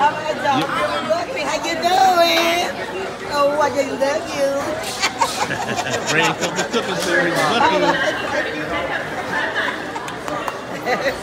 How about y'all? Yep. How you doing? Oh, I just love you. Rain cooking